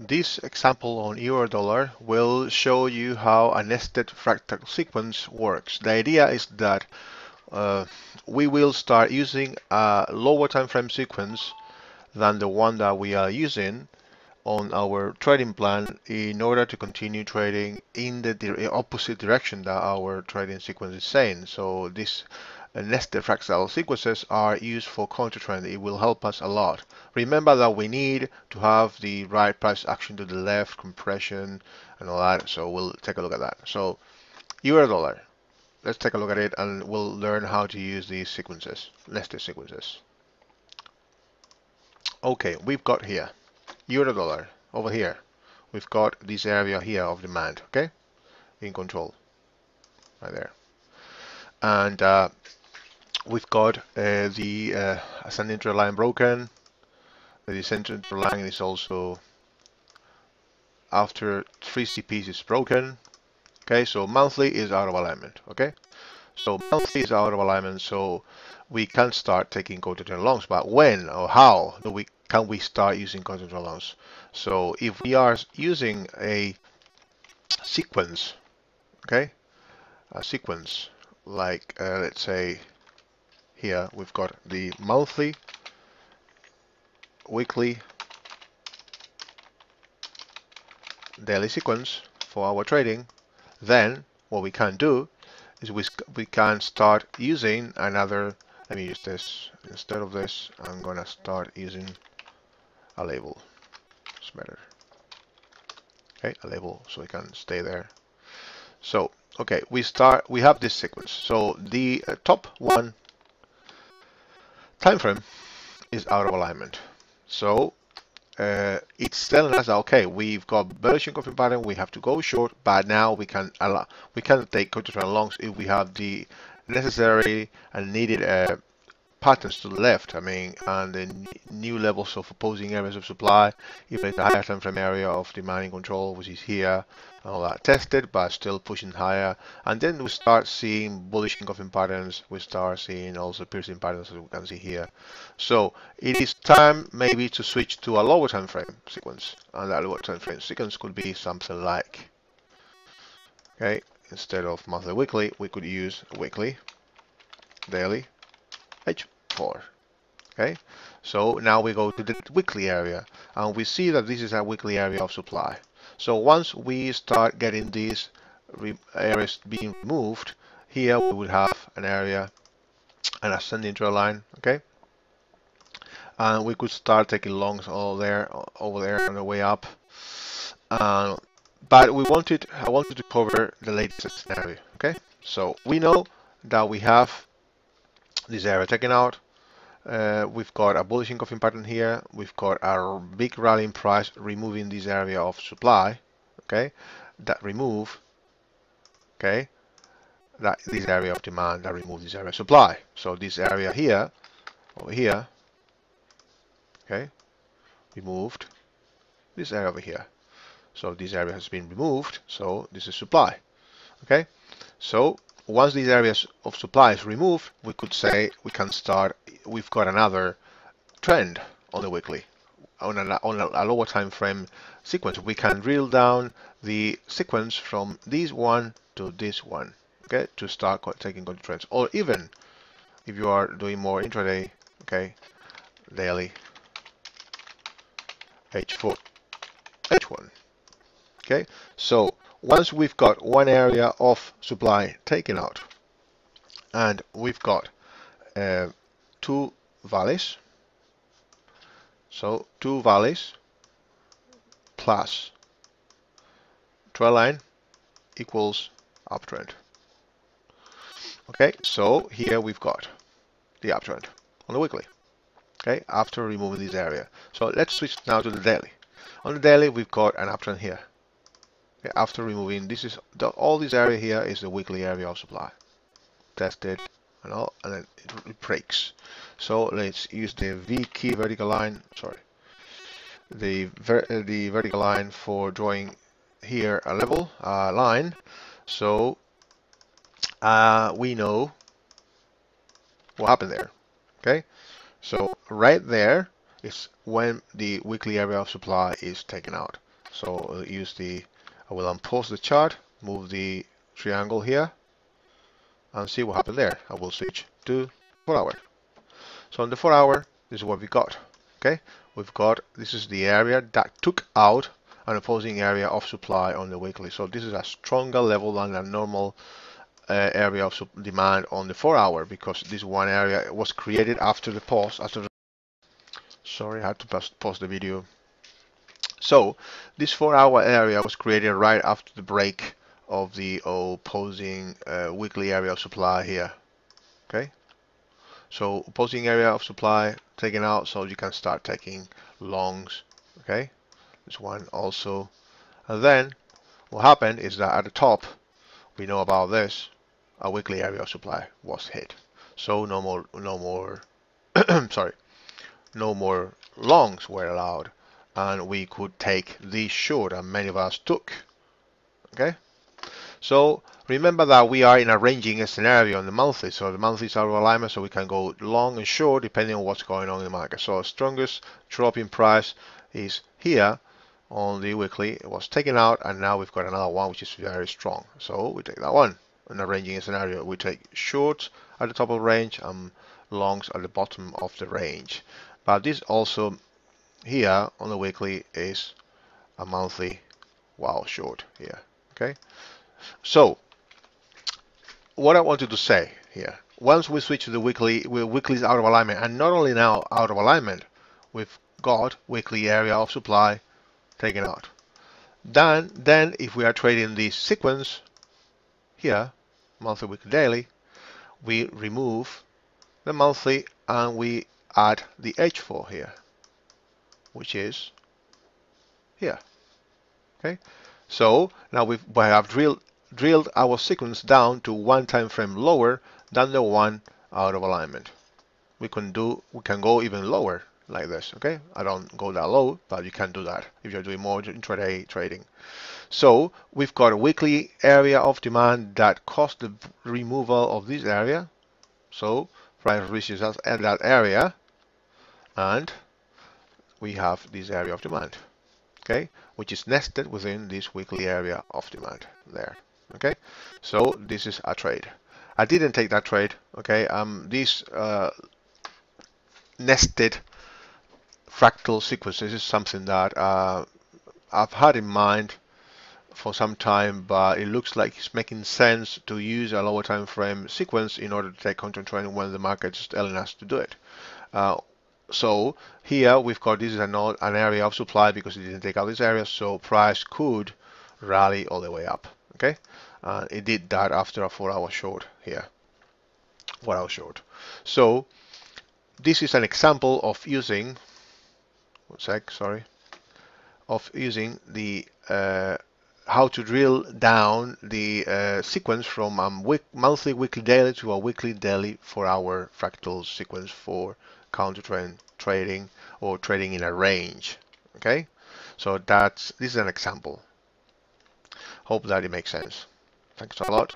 This example on Eurodollar will show you how a nested fractal sequence works. The idea is that uh, we will start using a lower time frame sequence than the one that we are using on our trading plan in order to continue trading in the opposite direction that our trading sequence is saying. So this nested fractal sequences are used for counter trend. It will help us a lot. Remember that we need to have the right price action to the left, compression, and all that. So we'll take a look at that. So euro dollar. Let's take a look at it and we'll learn how to use these sequences, nested sequences. Okay, we've got here euro dollar over here. We've got this area here of demand, okay, in control, right there. And uh, we've got uh, the uh, ascending trend line broken. The descending trend line is also after three CPs is broken. Okay, so monthly is out of alignment. Okay, so monthly is out of alignment, so we can start taking trend longs. But when or how do we can we start using trend longs? So if we are using a sequence, okay, a sequence like uh, let's say here we've got the monthly, weekly, daily sequence for our trading, then what we can do is we, we can start using another, let me use this, instead of this, I'm gonna start using a label, it's better. Okay, a label so it can stay there. So, okay, we start, we have this sequence. So the uh, top one time frame is out of alignment. So uh, it's telling us okay, we've got bearish engulfing pattern, we have to go short, but now we can allow we can take counter trend longs if we have the necessary and needed uh, patterns to the left. I mean, and the new levels of opposing areas of supply, even the higher time frame area of demand in control, which is here, all that tested, but still pushing higher. And then we start seeing bullish engulfing patterns. We start seeing also piercing patterns, as we can see here. So it is time maybe to switch to a lower time frame sequence, and that lower time frame sequence could be something like, okay, instead of monthly, weekly, we could use weekly, daily, H4. Okay, so now we go to the weekly area and we see that this is a weekly area of supply. So once we start getting these areas being removed, here we would have an area, an ascending trend line, okay? And we could start taking longs all there, over there on the way up. Uh, but we wanted, I wanted to cover the latest scenario, okay? So we know that we have this area taken out. Uh, we've got a bullish engulfing pattern here. We've got a big rallying price removing this area of supply. Okay, that remove. Okay, that this area of demand that remove this area of supply. So this area here, over here. Okay, removed this area over here. So this area has been removed. So this is supply. Okay, so once these areas of supply is removed, we could say we can start, we've got another trend on the weekly. On a, on a lower time frame sequence, we can drill down the sequence from this one to this one, okay, to start taking good trends. Or even if you are doing more intraday, okay, daily, H4, H1, okay. So once we've got one area of supply taken out and we've got uh, two valleys so two valleys plus trend line equals uptrend. Okay so here we've got the uptrend on the weekly okay after removing this area. So let's switch now to the daily. On the daily we've got an uptrend here After removing this is the, all this area here is the weekly area of supply. Tested and all and then it, breaks. So let's use the V key vertical line sorry. The ver uh, the vertical line for drawing here a level uh, line. So uh, we know what happened there okay? So right there is when the weekly area of supply is taken out. So I'll use the, I will unpause the chart, move the triangle here, and see what happened there. I will switch to 4 hour. So on the 4 hour, this is what we got. Okay, we've got, this is the area that took out an opposing area of supply on the weekly. So this is a stronger level than a normal uh, area of demand on the 4 hour because this one area was created after the pause, after the sorry, I had to pause the video. So this 4 hour area was created right after the break of the opposing uh, weekly area of supply here. Okay, so opposing area of supply taken out, so you can start taking longs. Okay, this one also, and then what happened is that at the top, we know about this, a weekly area of supply was hit. So no more, no more, sorry, no more longs were allowed, and we could take these short, and many of us took. Okay. So remember that we are in arranging a ranging scenario on the monthly. So the monthly is out of alignment, so we can go long and short depending on what's going on in the market. So strongest drop in price is here on the weekly. It was taken out, and now we've got another one which is very strong. So we take that one. In arranging a ranging scenario, we take shorts at the top of the range and longs at the bottom of the range. But this also here on the weekly is a monthly wow short here. Okay. So, what I wanted to say here, once we switch to the weekly, weekly is out of alignment, and not only now out of alignment, we've got weekly area of supply taken out. Then, then if we are trading this sequence here, monthly, weekly, daily, we remove the monthly and we add the H4 here, which is here. Okay, so now we've, we have drilled drilled our sequence down to one time frame lower than the one out of alignment. We can do we can go even lower like this. Okay, I don't go that low, but you can do that if you're doing more intraday trading. So we've got a weekly area of demand that caused the removal of this area. So price reaches us at that area, and we have this area of demand. Okay, which is nested within this weekly area of demand there okay? So this is a trade. I didn't take that trade okay? Um these uh, nested fractal sequences is something that uh, I've had in mind for some time but it looks like it's making sense to use a lower time frame sequence in order to take content training when the market is telling us to do it. Uh, so here we've got this is an, an area of supply because it didn't take out this area so price could rally all the way up okay? Uh, it did that after a four hour short here. Four hour short. So this is an example of using one sec sorry of using the uh, how to drill down the uh, sequence from a week, monthly weekly daily to a weekly daily four hour fractal sequence for counter trend trading or trading in a range okay so that's this is an example Hope that it makes sense. Thanks a lot.